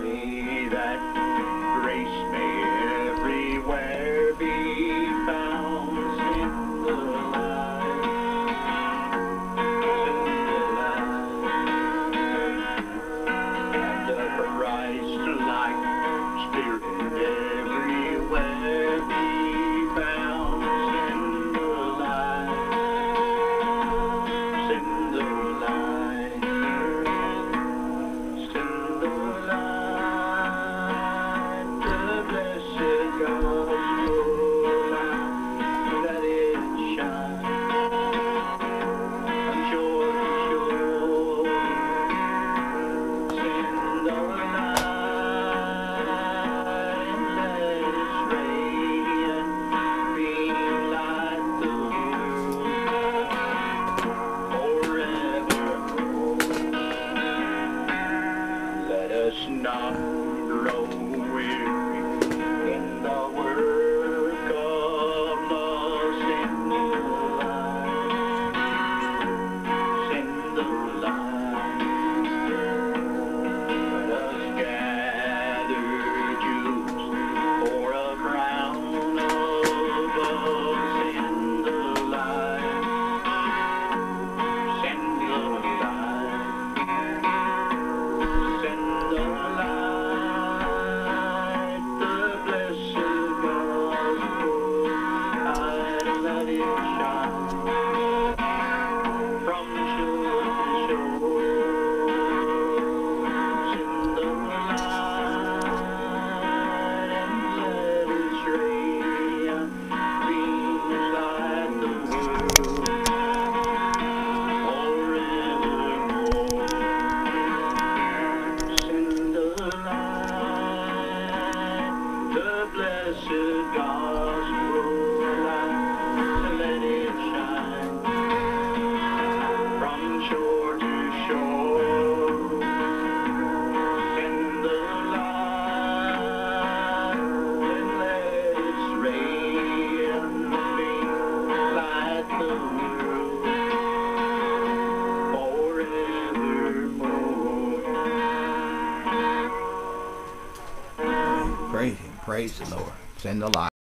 pray Praise the Lord. Send the light.